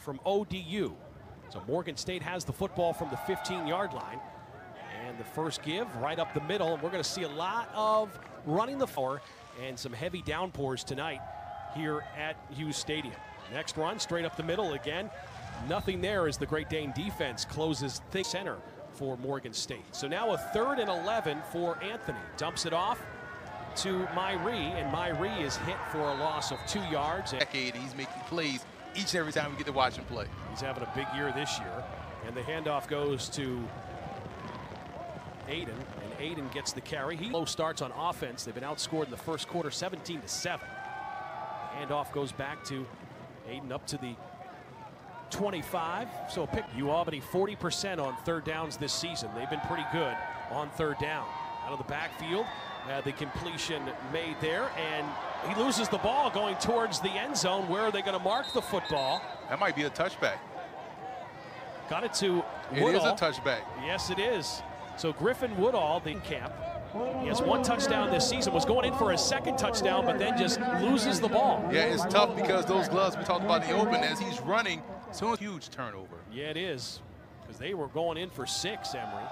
from ODU. So Morgan State has the football from the 15-yard line. And the first give right up the middle. We're going to see a lot of running the floor and some heavy downpours tonight here at Hughes Stadium. Next run, straight up the middle again. Nothing there as the Great Dane defense closes thick center for Morgan State. So now a third and 11 for Anthony. Dumps it off to Myrie, and Myrie is hit for a loss of two yards. Decade, he's making plays each and every time we get to watch him play. He's having a big year this year. And the handoff goes to Aden, and Aden gets the carry. He low starts on offense. They've been outscored in the first quarter 17 to 7. Handoff goes back to Aden up to the 25. So pick UAlbany 40% on third downs this season. They've been pretty good on third down. Out of the backfield, uh, the completion made there, and he loses the ball going towards the end zone. Where are they going to mark the football? That might be a touchback. Got it to Woodell. It is a touchback. Yes, it is. So Griffin Woodell, the camp, he has one touchdown this season, was going in for a second touchdown, but then just loses the ball. Yeah, it's tough because those gloves we talked about in the open, as he's running, so a huge turnover. Yeah, it is, because they were going in for six, Emory.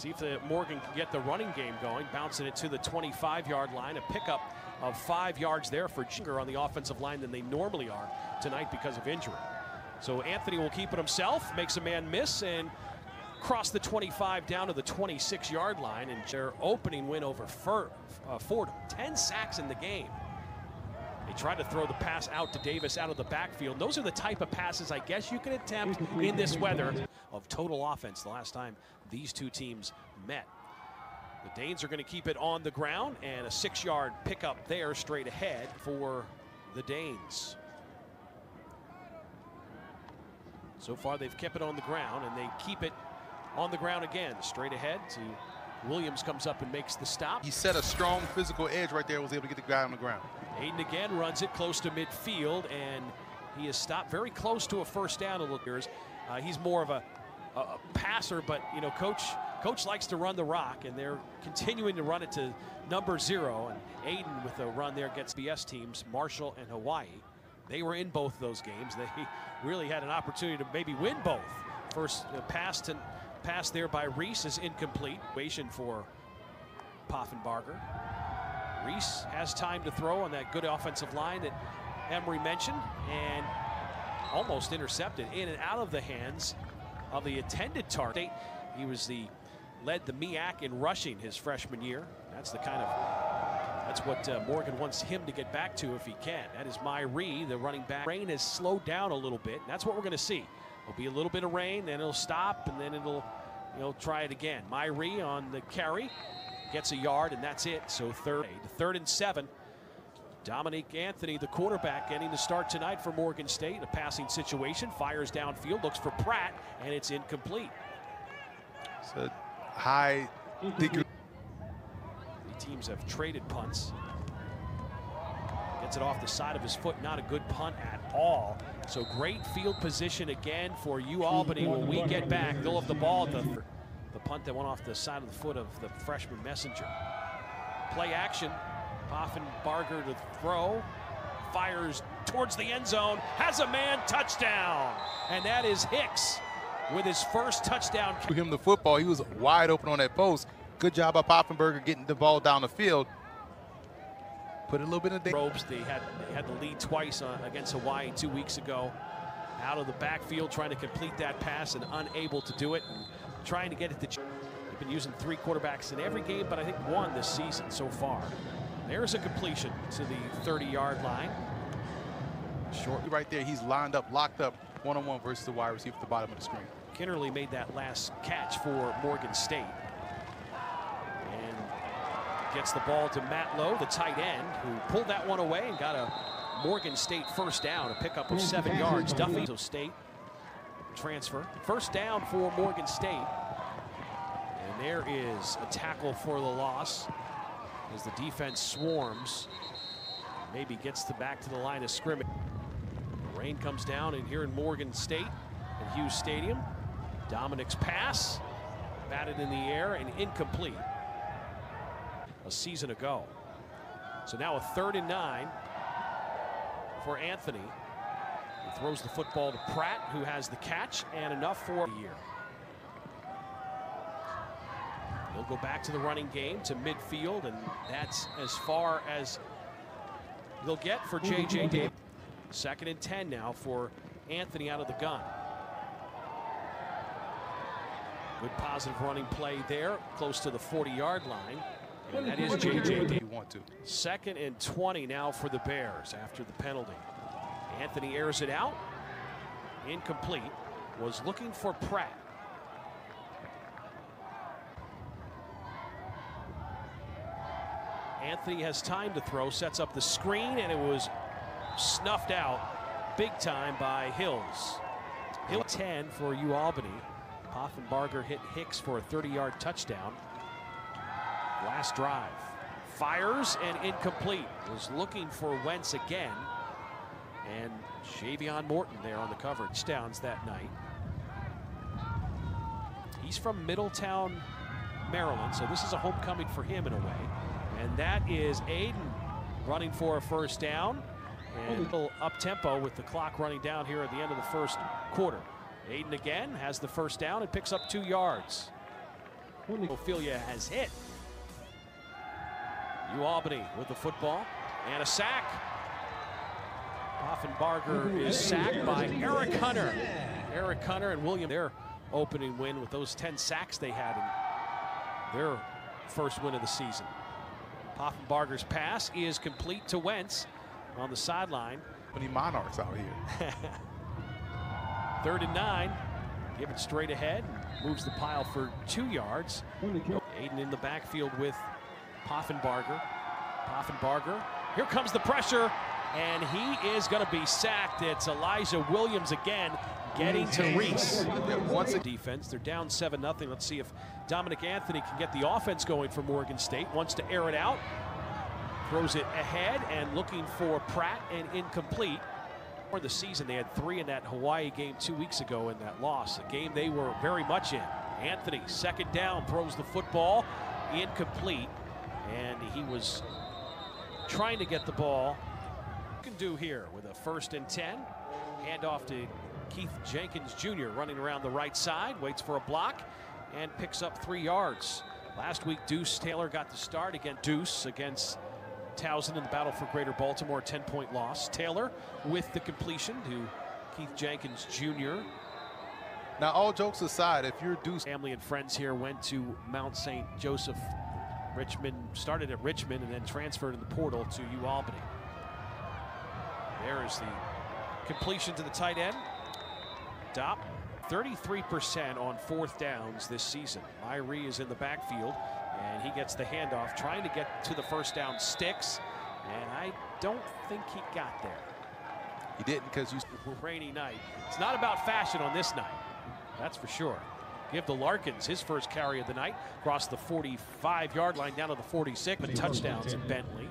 See if the Morgan can get the running game going, bouncing it to the 25-yard line, a pickup of five yards there for Jinger on the offensive line than they normally are tonight because of injury. So Anthony will keep it himself, makes a man miss, and cross the 25 down to the 26-yard line, and their opening win over Fur, uh, Fordham. 10 sacks in the game. They tried to throw the pass out to Davis out of the backfield. Those are the type of passes I guess you can attempt in this weather of total offense the last time these two teams met. The Danes are going to keep it on the ground and a six-yard pickup there straight ahead for the Danes. So far they've kept it on the ground and they keep it on the ground again. Straight ahead to Williams comes up and makes the stop. He set a strong physical edge right there, was able to get the guy on the ground. Aden again runs it close to midfield and he is stopped very close to a first down a little years. Uh, he's more of a, a, passer, but you know, coach coach likes to run the rock, and they're continuing to run it to number zero. And Aden with a run there gets BS teams, Marshall and Hawaii. They were in both those games. They really had an opportunity to maybe win both. First uh, pass to pass there by Reese is incomplete. Waiting for Poffenbarger. Reese has time to throw on that good offensive line that Emory mentioned, and almost intercepted in and out of the hands of the intended target. He was the led the MEAC in rushing his freshman year. That's the kind of that's what uh, Morgan wants him to get back to if he can. That is Myrie, the running back. Rain has slowed down a little bit. That's what we're going to see. There'll be a little bit of rain, then it'll stop, and then it'll, you know, try it again. Myrie on the carry gets a yard, and that's it. So third, third and seven. Dominique Anthony, the quarterback, getting the start tonight for Morgan State. A passing situation, fires downfield, looks for Pratt, and it's incomplete. So high. Mhm. The teams have traded punts. Gets it off the side of his foot, not a good punt at all. So great field position again for you, Albany. when we get back. They'll have the ball at the, the punt that went off the side of the foot of the freshman messenger. Play action, Poffenbarger to throw, fires towards the end zone, has a man, touchdown. And that is Hicks with his first touchdown. Give him the football, he was wide open on that post. Good job by Poffenbarger getting the ball down the field. Put a little bit of the ropes. They had they had the lead twice uh, against Hawaii two weeks ago. Out of the backfield, trying to complete that pass and unable to do it. And trying to get it to. They've been using three quarterbacks in every game, but I think one this season so far. There's a completion to the 30-yard line. Short right there. He's lined up, locked up, one-on-one -on -one versus the wide receiver at the bottom of the screen. Kinnerly made that last catch for Morgan State. Gets the ball to Matt Lowe, the tight end, who pulled that one away and got a Morgan State first down, a pickup of seven yards. Duffy, so State transfer. First down for Morgan State. And there is a tackle for the loss as the defense swarms. Maybe gets the back to the line of scrimmage. Rain comes down and here in Morgan State at Hughes Stadium. Dominic's pass, batted in the air and incomplete a season ago. So now a third and nine for Anthony. He throws the football to Pratt, who has the catch and enough for the year. He'll go back to the running game to midfield, and that's as far as they'll get for J.J. Davis. Second and 10 now for Anthony out of the gun. Good positive running play there, close to the 40-yard line. And that is J.J. You want to. Second and 20 now for the Bears after the penalty. Anthony airs it out. Incomplete. Was looking for Pratt. Anthony has time to throw, sets up the screen, and it was snuffed out big time by Hills. Hill 10 for U Albany. Poffenbarger hit Hicks for a 30-yard touchdown. Last drive. Fires and incomplete. Was looking for Wentz again. And Shavion Morton there on the coverage downs that night. He's from Middletown, Maryland, so this is a homecoming for him in a way. And that is Aden running for a first down. And a little up tempo with the clock running down here at the end of the first quarter. Aden again has the first down and picks up two yards. Ophelia has hit. U Albany with the football and a sack. Poffenbarger is sacked by Eric Hunter. Eric Hunter and William, their opening win with those 10 sacks they had in their first win of the season. Poffenbarger's pass is complete to Wentz on the sideline. Many Monarchs out here. Third and nine. Give it straight ahead. Moves the pile for two yards. Aden in the backfield with Poffenbarger. Poffenbarger. Here comes the pressure, and he is going to be sacked. It's Elijah Williams again getting to mm-hmm. Reese. Once again, defense, they're down 7 0. Let's see if Dominic Anthony can get the offense going for Morgan State. Wants to air it out. Throws it ahead and looking for Pratt and incomplete. For the season, they had three in that Hawaii game two weeks ago in that loss, a game they were very much in. Anthony, second down, throws the football incomplete, and he was trying to get the ball. Can do here with a first and 10. Hand off to Keith Jenkins Jr. running around the right side, waits for a block, and picks up three yards. Last week, Deuce Taylor got the start against Deuce against Towson in the battle for Greater Baltimore, 10-point loss. Taylor with the completion to Keith Jenkins Jr. Now, all jokes aside, if you're Deuce, Family and friends here went to Mount St. Joseph. Richmond started at Richmond and then transferred in the portal to UAlbany. There is the completion to the tight end. Dop, 33% on fourth downs this season. Myrie is in the backfield, and he gets the handoff, trying to get to the first down sticks, and I don't think he got there. he didn't because you. Rainy night. It's not about fashion on this night, that's for sure. Give the Larkins his first carry of the night, across the 45-yard line down to the 46, but touchdowns in Bentley.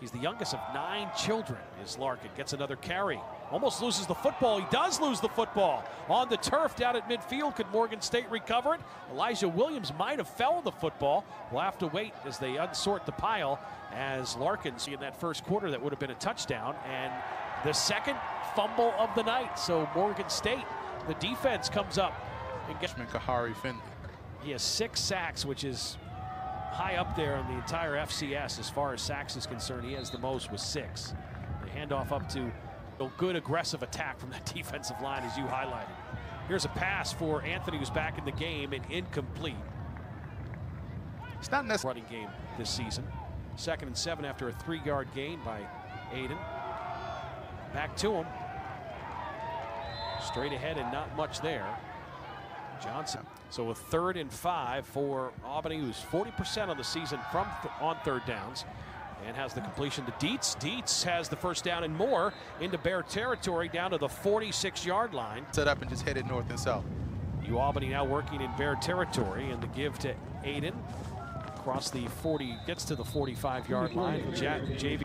He's the youngest of nine children, is Larkin. Gets another carry. Almost loses the football. He does lose the football. On the turf down at midfield. Could Morgan State recover it? Elijah Williams might have fell the football. We'll have to wait as they unsort the pile as Larkins in that first quarter that would have been a touchdown. And the second fumble of the night. So Morgan State, the defense comes up gets Kahari Finley. he has six sacks, which is high up there in the entire FCS as far as sacks is concerned. He has the most with six. The handoff up to a good aggressive attack from that defensive line, as you highlighted. Here's a pass for Anthony, who's back in the game, and incomplete. It's not necessarily. Running game this season. Second and seven after a three-yard gain by Aden. Back to him. Straight ahead and not much there. Johnson. So a third and five for Albany, who's 40% on the season from th on third downs, and has the completion to Dietz. Dietz has the first down and more into Bear territory down to the 46-yard line. Set up and just headed north and south. U Albany now working in Bear territory, and the give to Aden across the 40, gets to the 45-yard line. Ja JV.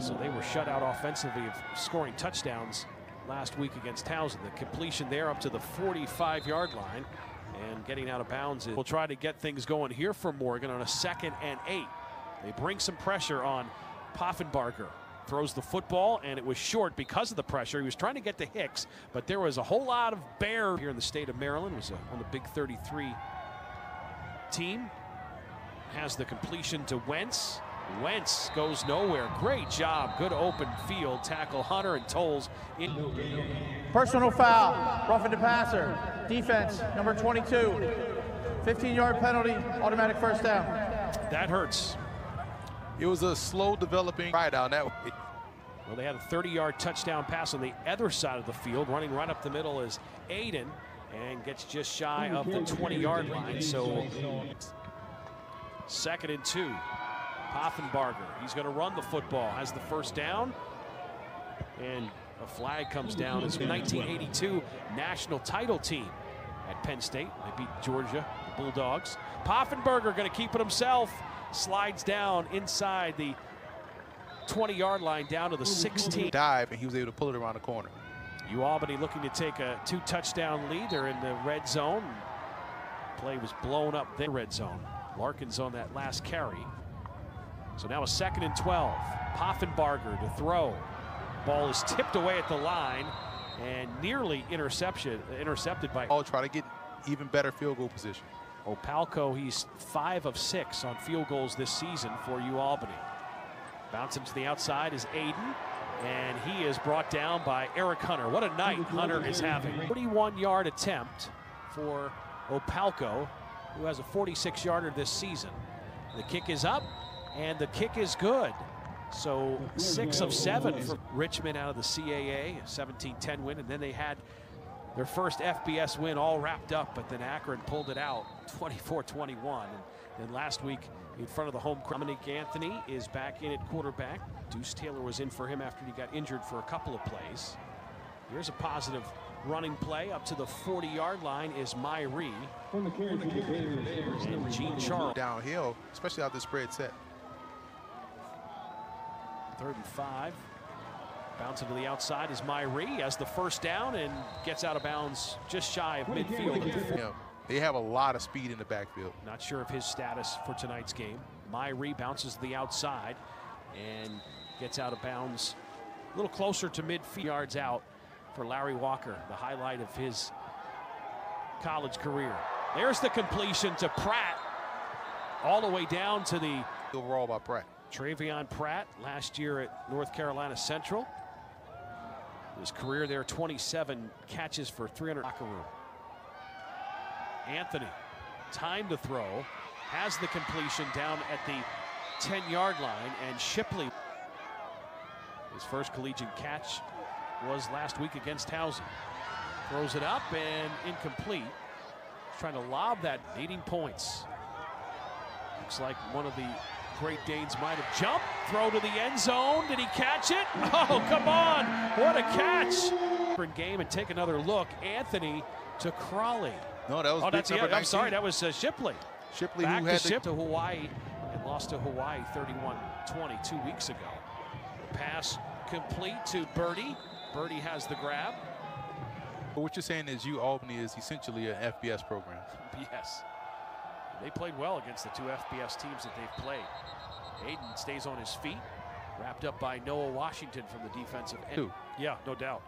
So they were shut out offensively of scoring touchdowns last week against Towson. The completion there up to the 45-yard line and getting out of bounds. We'll try to get things going here for Morgan on a second and eight. They bring some pressure on Poffenbarger. throws the football, and it was short because of the pressure. He was trying to get to Hicks, but there was a whole lot of bear here in the state of Maryland. Was uh, on the Big 33 team. Has the completion to Wentz. Wentz goes nowhere. Great job. Good open field. Tackle Hunter and Tolles. In. Personal foul. Roughing the passer. Defense, number 22. 15 yard penalty. Automatic first down. That hurts. It was a slow developing ride down that way. Well, they had a 30 yard touchdown pass on the other side of the field. Running right up the middle is Aden and gets just shy of the 20 yard line. So, second and two. Poffenbarger. He's going to run the football. Has the first down. And a flag comes down. His 1982 national title team at Penn State. They beat Georgia, the Bulldogs. Poffenbarger going to keep it himself. Slides down inside the 20 yard line down to the 16. Dive, and he was able to pull it around the corner. UAlbany looking to take a two touchdown lead. They're in the red zone. Play was blown up the red zone. Larkins on that last carry. So now a second and 12. Poffenbarger to throw. Ball is tipped away at the line and nearly interception, intercepted by. All try to get even better field goal position. Opalco, he's five of six on field goals this season for UAlbany. Bouncing to the outside is Aden, and he is brought down by Eric Hunter. What a night Hunter is having. 41 yard attempt for Opalco, who has a 46 yarder this season. The kick is up, and the kick is good. So six of seven for Richmond out of the CAA, 17-10 win, and then they had their first FBS win all wrapped up, but then Akron pulled it out 24-21. And then last week in front of the home crowd, Dominic Anthony is back in at quarterback. Deuce Taylor was in for him after he got injured for a couple of plays. Here's a positive running play up to the 40-yard line is Myrie. And Gene Charles. Downhill, especially out the spread set. Third and five. Bouncing to the outside is Myrie as the first down and gets out of bounds just shy of midfield. You know, they have a lot of speed in the backfield. Not sure of his status for tonight's game. Myrie bounces to the outside and gets out of bounds a little closer to midfield yards out for Larry Walker, the highlight of his college career. There's the completion to Pratt all the way down to the Overall by Pratt. Travion Pratt last year at North Carolina Central. His career there, 27 catches for 300 locker room. Anthony, time to throw, has the completion down at the 10-yard line, and Shipley, his first collegiate catch was last week against Towson. Throws it up and incomplete. Trying to lob that, needing points. Looks like one of the Great Danes might have jumped. Throw to the end zone. Did he catch it? Oh, come on. What a catch. Game and take another look. Anthony to Crawley. No, that was Oh, that's number I'm sorry. That was uh, Shipley. Shipley Back who to had the, Ship to Hawaii and lost to Hawaii 31-20 two weeks ago. Pass complete to Birdie. Birdie has the grab. But what you're saying is you Albany is essentially an FBS program. Yes. They played well against the two FBS teams that they've played. Aiden stays on his feet, wrapped up by Noah Washington from the defensive end. Who? Yeah, no doubt.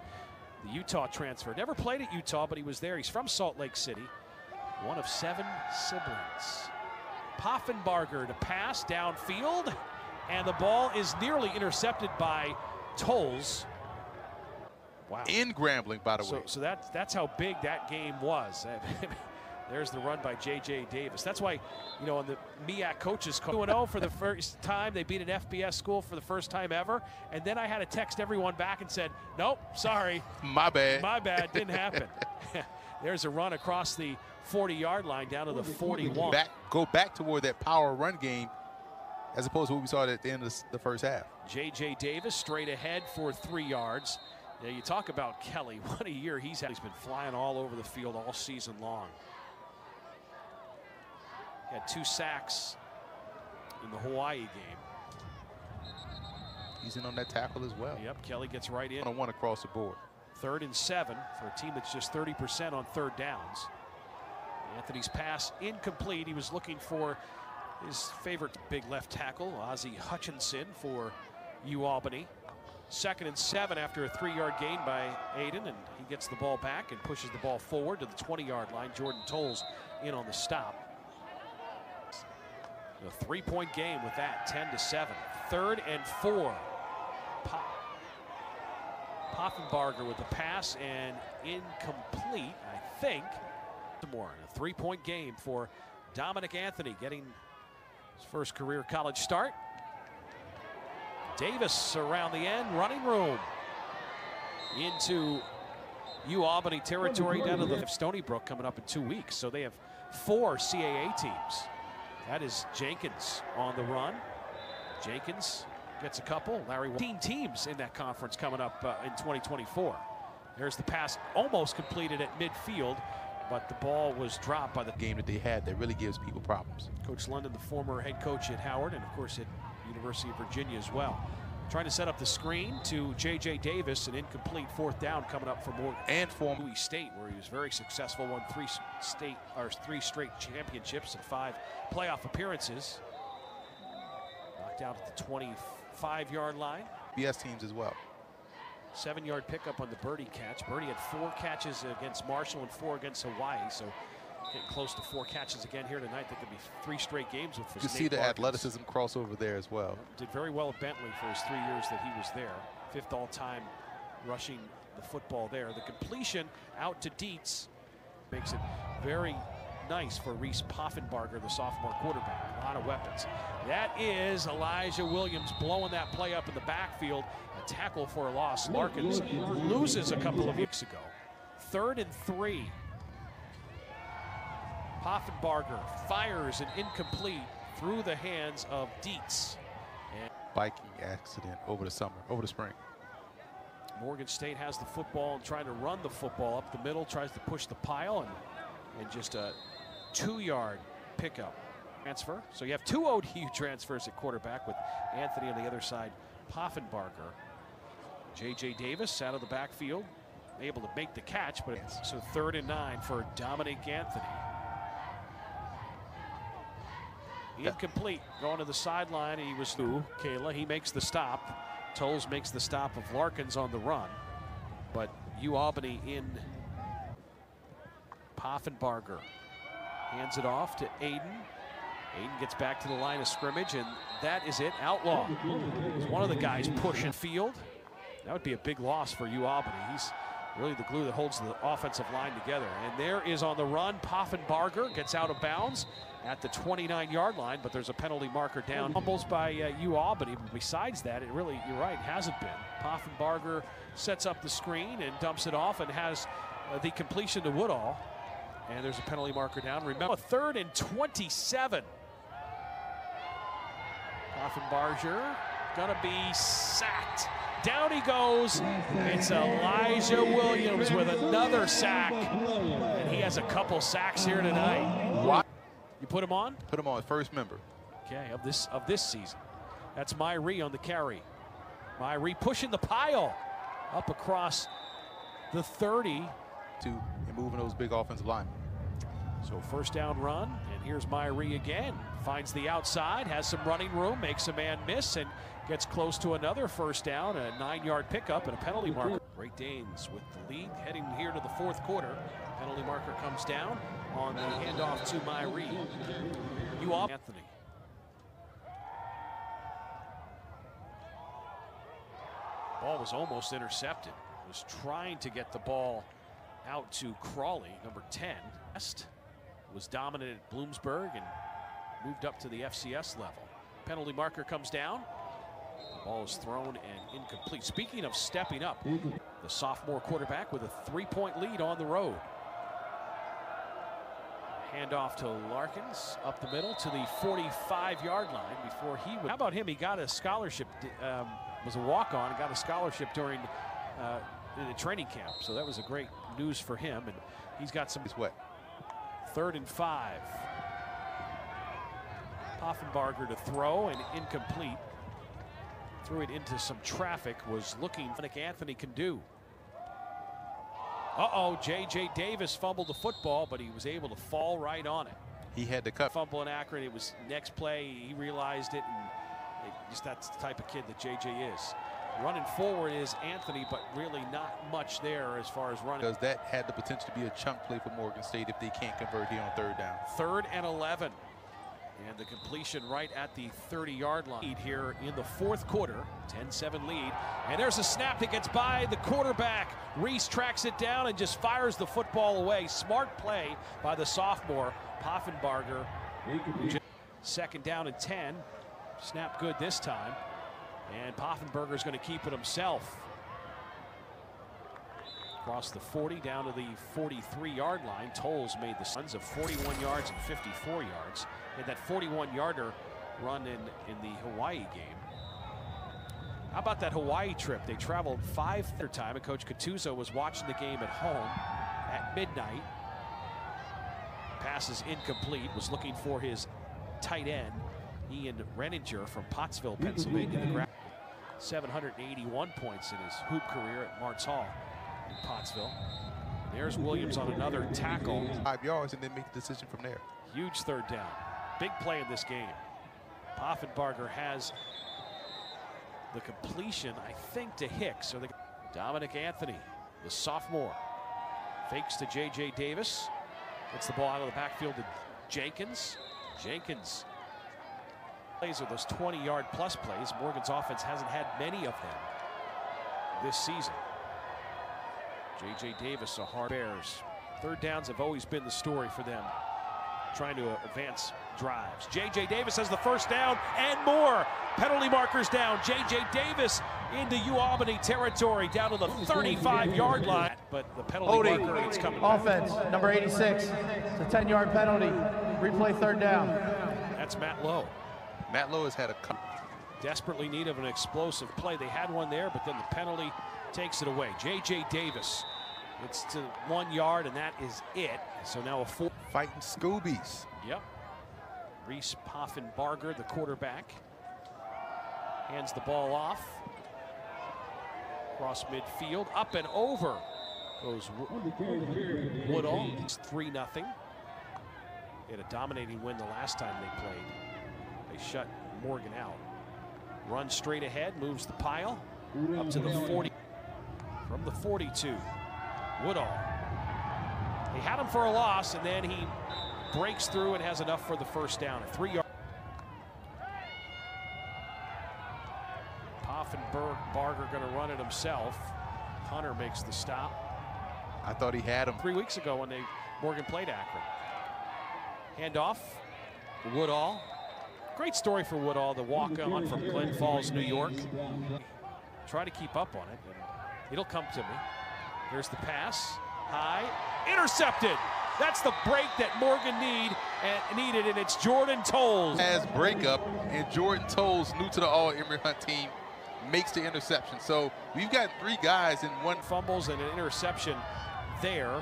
The Utah transfer. Never played at Utah, but he was there. He's from Salt Lake City. One of seven siblings. Poffenbarger to pass downfield, and the ball is nearly intercepted by Tolles. Wow. In Grambling, by the So, way. so that, that's how big that game was. There's the run by J.J. Davis. That's why, you know, on the MEAC coaches call 2-0 for the first time. They beat an FBS school for the first time ever. And then I had to text everyone back and said, nope, sorry, My bad. my bad, didn't happen. There's a run across the 40-yard line down to the 41. back, go back toward that power run game as opposed to what we saw at the end of the first half. J.J. Davis straight ahead for three yards. Yeah, you talk about Kelly. What a year he's had. He's been flying all over the field all season long. He had two sacks in the Hawaii game. He's in on that tackle as well. Yep, Kelly gets right in. One on one across the board. Third and seven for a team that's just 30% on third downs. Anthony's pass incomplete. He was looking for his favorite big left tackle, Ozzie Hutchinson for UAlbany. second and seven after a three-yard gain by Aden, and he gets the ball back and pushes the ball forward to the 20-yard line. Jordan Tolles in on the stop. A three-point game with that, 10 to 7. Third and four. Pop. Poffenbarger with the pass and incomplete, I think. More a three-point game for Dominic Anthony getting his first career college start. Davis around the end, running room into U Albany territory down to the Stony Brook coming up in two weeks. So they have four CAA teams. That is Jenkins on the run. Jenkins gets a couple. Larry, 15 teams in that conference coming up uh, in 2024. There's the pass almost completed at midfield, but the ball was dropped by the game that they had that really gives people problems. Coach London, the former head coach at Howard, and of course at University of Virginia as well. Trying to set up the screen to J.J. Davis, an incomplete fourth down coming up for Morgan. And for Louis State, where he was very successful, won three state or three straight championships and five playoff appearances. Knocked out at the 25-yard line. BS teams as well. Seven-yard pickup on the Birdie catch. Birdie had four catches against Marshall and four against Hawaii, so getting close to four catches again here tonight. That could be three straight games with. You can see the Larkins. athleticism crossover there as well. Did very well at Bentley for his three years that he was there. Fifth all-time rushing the football there. The completion out to Dietz makes it very nice for Reese Poffenbarger, the sophomore quarterback. A lot of weapons. That is Elijah Williams blowing that play up in the backfield. A tackle for a loss. Larkins loses a couple of weeks ago. Third and three. Poffenbarger fires an incomplete through the hands of Dietz. And Biking accident over the summer, over the spring. Morgan State has the football and trying to run the football up the middle, tries to push the pile and, and just a two-yard pickup transfer. So you have two ODU transfers at quarterback with Anthony on the other side, Poffenbarger. J.J. Davis out of the backfield, able to make the catch, but it's so third and nine for Dominic Anthony. Incomplete. Going to the sideline. He was through. Kayla. He makes the stop. Tolles makes the stop of Larkins on the run. But U Albany in Poffenbarger. Hands it off to Aden. Aden gets back to the line of scrimmage, and that is it. Outlaw one of the guys pushing field. That would be a big loss for U Albany. He's really the glue that holds the offensive line together. And there is on the run, Poffenbarger gets out of bounds at the 29-yard line, but there's a penalty marker down. Fumbles by uh, U Albany. Besides that, it really, you're right, hasn't been. Poffenbarger sets up the screen and dumps it off and has uh, the completion to Woodell. And there's a penalty marker down. Remember, third and 27. Poffenbarger gonna be sacked. Down he goes. It's Elijah Williams with another sack. And he has a couple sacks here tonight. What? You put him on? Put him on first member. Okay, of this of this season. That's Myrie on the carry. Myrie pushing the pile up across the 30. To moving those big offensive linemen. So first down run, and here's Myrie again. Finds the outside, has some running room, makes a man miss, and gets close to another first down, a nine-yard pickup and a penalty marker. Great Danes with the lead heading here to the fourth quarter. Penalty marker comes down on the handoff to Myrie. You off Anthony. Ball was almost intercepted. Was trying to get the ball out to Crawley, number 10. West was dominant at Bloomsburg and moved up to the FCS level. Penalty marker comes down. The ball is thrown and incomplete. Speaking of stepping up, the sophomore quarterback with a three-point lead on the road. Handoff to Larkins up the middle to the 45-yard line before he would. How about him? He got a scholarship, um, was a walk-on, got a scholarship during uh, in the training camp. So that was a great news for him. And he's got some. He's wet. Third and five. Poffenbarger to throw and incomplete. Threw it into some traffic. Was looking Nick Anthony can do. Uh-oh, J.J. Davis fumbled the football, but he was able to fall right on it. He had to cut. Fumble in Akron. It was next play. He realized it, and it, just that's the type of kid that J.J. is. Running forward is Anthony, but really not much there as far as running. Because that had the potential to be a chunk play for Morgan State if they can't convert here on third down. Third and 11. And the completion right at the 30-yard line here in the fourth quarter. 10-7 lead. And there's a snap that gets by the quarterback. Reese tracks it down and just fires the football away. Smart play by the sophomore, Poffenbarger. Second down and 10. Snap good this time. And Poffenbarger's going to keep it himself. Across the 40 down to the 43 yard line. Tolles made the Suns of 41 yards and 54 yards. Had that 41 yarder run in, in the Hawaii game. How about that Hawaii trip? They traveled five their time, and Coach Gattuso was watching the game at home at midnight. Passes incomplete, was looking for his tight end, Ian Renninger from Pottsville, Pennsylvania. 781 points in his hoop career at Martz Hall in Pottsville. There's Williams on another tackle. Five yards and then make the decision from there. Huge third down. Big play in this game. Poffenbarger has the completion, I think, to Hicks. Or the Dominic Anthony, the sophomore, fakes to J.J. Davis. Gets the ball out of the backfield to Jenkins. Jenkins plays are those 20-yard plus plays. Morgan's offense hasn't had many of them this season. J.J. Davis, a hard Bears. Third downs have always been the story for them, trying to advance drives. J.J. Davis has the first down and more. Penalty markers down. J.J. Davis into UAlbany territory, down to the 35-yard line. But the penalty Odie. marker, it's coming. Offense, number 86. It's a 10-yard penalty. Replay third down. That's Matt Lowe. Matt Lowe has had a couple. Desperately need of an explosive play. They had one there, but then the penalty takes it away. J.J. Davis. It's to one yard, and that is it. So now a four. Fighting Scoobies. Yep. Reese Poffenbarger, the quarterback, hands the ball off. Cross midfield, up and over goes Woodell. It's 3 0. They had a dominating win the last time they played. They shut Morgan out. Run straight ahead, moves the pile up to the 40. From the 42, Woodell. He had him for a loss, and then he breaks through and has enough for the first down. A three yard. Poffenberg, Barger going to run it himself. Hunter makes the stop. I thought he had him. Three weeks ago when they Morgan played Akron. Handoff, Woodell. Great story for Woodell, the walk on from Glens Falls, New York. Try to keep up on it. It'll come to me. Here's the pass, high, intercepted. That's the break that Morgan need and needed, and it's Jordan Tolles. Has breakup, and Jordan Tolles, new to the All Emory Hunt team, makes the interception. So we've got three guys in one. fumbles and an interception there.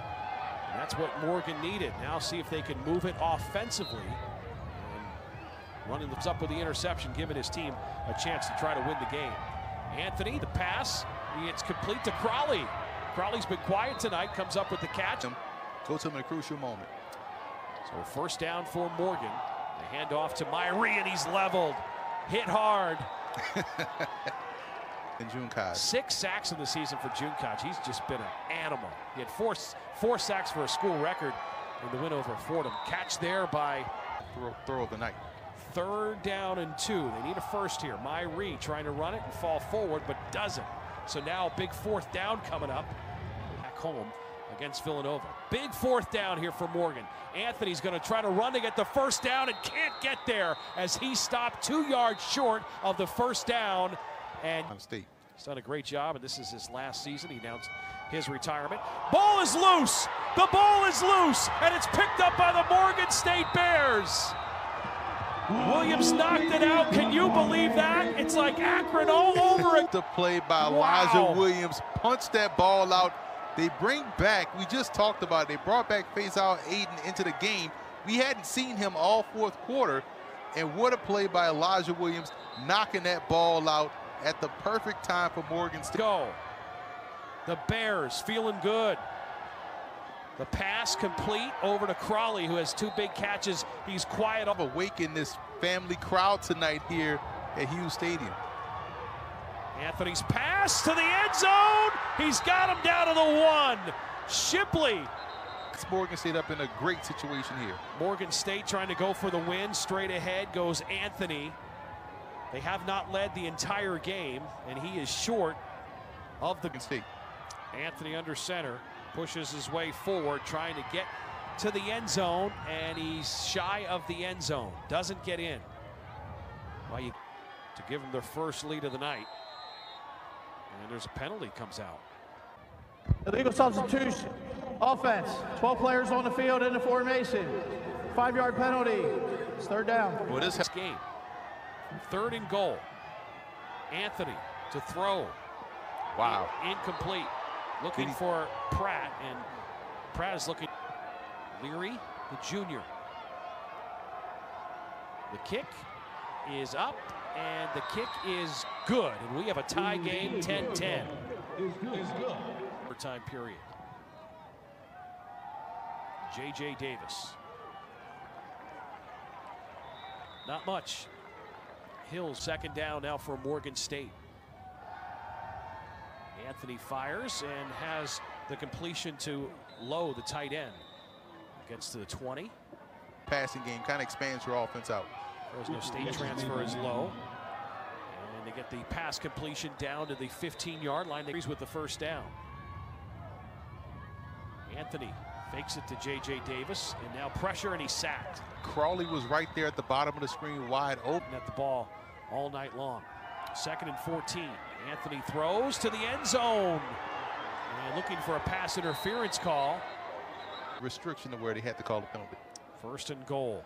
And that's what Morgan needed. Now see if they can move it offensively. And running this up with the interception, giving his team a chance to try to win the game. Anthony, the pass, it's complete to Crowley. Crowley's been quiet tonight, comes up with the catch. Go to him in a crucial moment. So first down for Morgan. The handoff to Myrie, and he's leveled. Hit hard. And June Kai. Six sacks in the season for June Koch. He's just been an animal. He had four, four sacks for a school record in the win over Fordham. Catch there by Throw, throw of the night. third down and two. They need a first here. Myrie trying to run it and fall forward, but doesn't. So now big fourth down coming up back home against Villanova. Big fourth down here for Morgan. Anthony's going to try to run to get the first down and can't get there as he stopped two yards short of the first down. And State. He's done a great job, and this is his last season. He announced his retirement. Ball is loose. The ball is loose, and it's picked up by the Morgan State Bears. Williams knocked it out. Can you believe that? It's like Akron all over it. The play by Wow. Elijah Williams. Punched that ball out. They bring back, we just talked about it, they brought back Faysal Aden into the game. We hadn't seen him all fourth quarter. And what a play by Elijah Williams, knocking that ball out at the perfect time for Morgan State. Go. The Bears feeling good. The pass complete over to Crawley, who has two big catches. He's quiet. of awaken this family crowd tonight here at Hughes Stadium. Anthony's pass to the end zone. He's got him down to the one. Shipley. It's Morgan State up in a great situation here. Morgan State trying to go for the win. Straight ahead goes Anthony. They have not led the entire game, and he is short of the State. Anthony under center pushes his way forward, trying to get to the end zone, and he's shy of the end zone. Doesn't get in. Well, you to give them their first lead of the night. And there's a penalty comes out. Illegal substitution. Offense. 12 players on the field in the formation. Five yard penalty. It's third down. What is this This game. Third and goal. Anthony to throw. wow. Incomplete. Looking Did for Pratt, and Pratt is looking. Leary, the junior. The kick is up, and the kick is good. And we have a tie game 10 10. Overtime period. J.J. Davis. Not much. Hill second down now for Morgan State. Anthony fires and has the completion to Low, the tight end. Gets to the 20. Passing game kind of expands your offense out. Fresno State transfer is low. And they get the pass completion down to the 15 yard line. They agrees with the first down. Anthony fakes it to J.J. Davis and now pressure and he's sacked. Crawley was right there at the bottom of the screen, wide open. At the ball all night long. Second and 14. Anthony throws to the end zone. And looking for a pass interference call. Restriction to where they had to call the penalty. First and goal.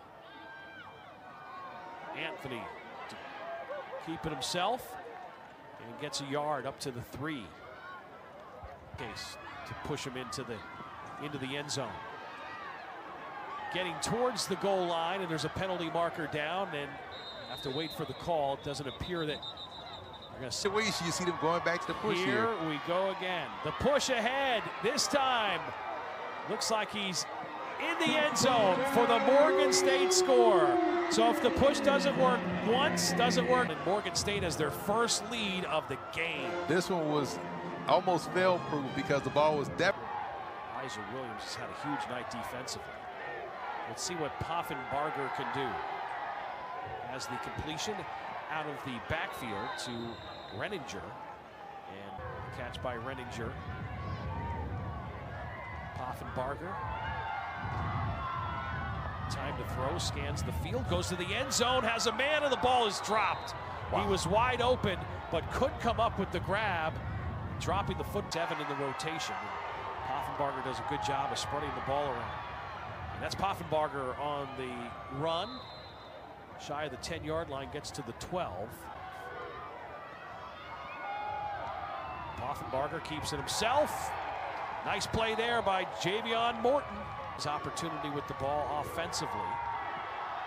Anthony to keep it himself and gets a yard up to the three. Case to push him into the into the end zone. Getting towards the goal line, and there's a penalty marker down, and have to wait for the call. It doesn't appear that they're going to you see them going back to the push here here. we go again. The push ahead. This time looks like he's in the end zone for the Morgan State score. So if the push doesn't work once, doesn't work, and Morgan State has their first lead of the game. This one was almost fail-proof because the ball was depth. Isaac Williams has had a huge night defensively. Let's see what Poffenbarger can do. Has the completion out of the backfield to Renninger. And catch by Renninger. Poffenbarger. Time to throw, scans the field, goes to the end zone, has a man, and the ball is dropped. He was wide open, but could come up with the grab, dropping the foot Devin in the rotation. Poffenbarger does a good job of spreading the ball around. And that's Poffenbarger on the run. Shy of the 10 yard line, gets to the 12. Poffenbarger keeps it himself. Nice play there by Javion Morton. His opportunity with the ball offensively.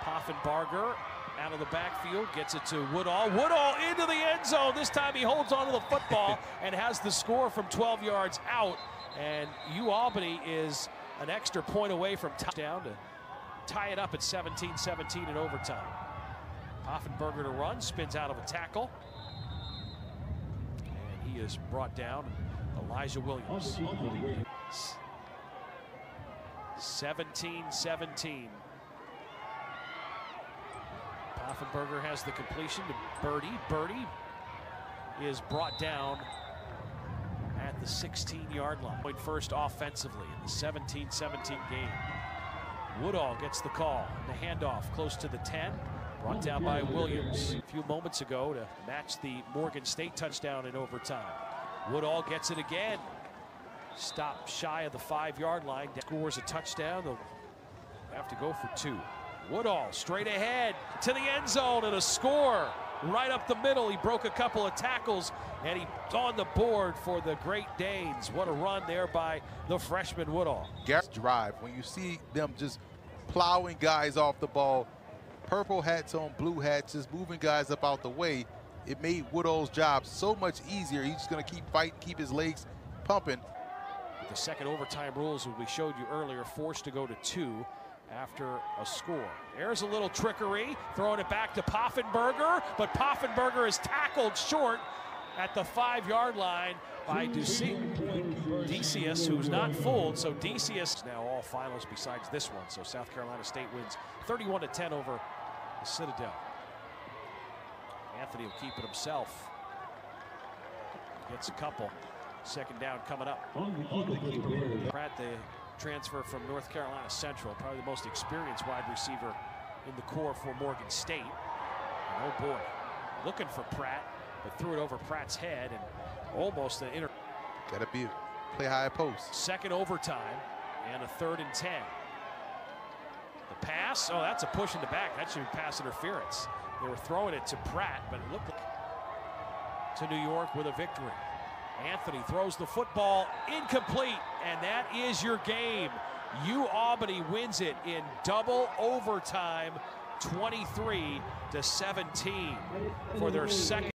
Poffenbarger out of the backfield, gets it to Woodell. Woodell into the end zone. This time he holds onto the football and has the score from 12 yards out. And U Albany is an extra point away from touchdown to tie it up at 17-17 in overtime. Poffenbarger to run, spins out of a tackle. And he is brought down. Elijah Williams. 17-17. Poffenbarger has the completion to Birdie. Birdie is brought down at the 16-yard line. Point first offensively in the 17-17 game. Woodell gets the call. The handoff close to the 10. Brought down by Williams a few moments ago to match the Morgan State touchdown in overtime. Woodell gets it again. Stop shy of the five-yard line. Scores a touchdown. They'll have to go for two. Woodell straight ahead to the end zone and a score right up the middle. He broke a couple of tackles and he's on the board for the Great Danes. What a run there by the freshman Woodell. Garrett's drive, when you see them just plowing guys off the ball, purple hats on blue hats, just moving guys up out the way, it made Woodell's job so much easier. He's just going to keep fighting, keep his legs pumping. The second overtime rules we showed you earlier, forced to go to two after a score. There's a little trickery, throwing it back to Poffenbarger, but Poffenbarger is tackled short at the five-yard line by Decius, who's not fooled. So Decius now all finals besides this one. So South Carolina State wins 31 to 10 over the Citadel. Anthony will keep it himself. Gets a couple. Second down coming up. Pratt, the transfer from North Carolina Central, probably the most experienced wide receiver in the corps for Morgan State. And oh boy, looking for Pratt, but threw it over Pratt's head and almost an inter. Gotta be play high post. Second overtime and a third and 10. The pass, oh, that's a push in the back. That should be pass interference. They were throwing it to Pratt, but it looked like to New York with a victory. Anthony throws the football incomplete, and that is your game. U Albany wins it in double overtime, 23 to 17 for their second.